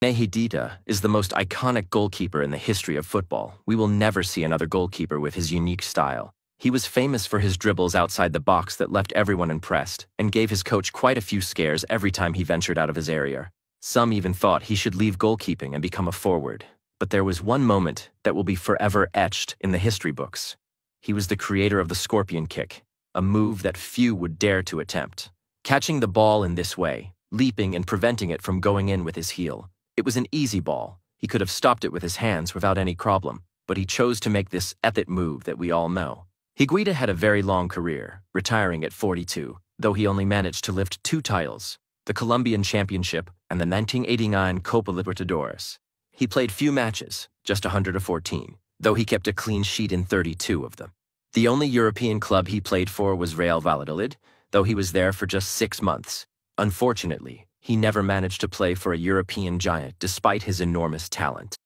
Higuita is the most iconic goalkeeper in the history of football. We will never see another goalkeeper with his unique style. He was famous for his dribbles outside the box that left everyone impressed and gave his coach quite a few scares every time he ventured out of his area. Some even thought he should leave goalkeeping and become a forward. But there was one moment that will be forever etched in the history books. He was the creator of the scorpion kick, a move that few would dare to attempt. Catching the ball in this way, leaping and preventing it from going in with his heel, it was an easy ball. He could have stopped it with his hands without any problem, but he chose to make this epic move that we all know. Higuita had a very long career, retiring at 42, though he only managed to lift two titles, the Colombian Championship and the 1989 Copa Libertadores. He played few matches, just 114, though he kept a clean sheet in 32 of them. The only European club he played for was Real Valladolid, though he was there for just six months. Unfortunately, he never managed to play for a European giant despite his enormous talent.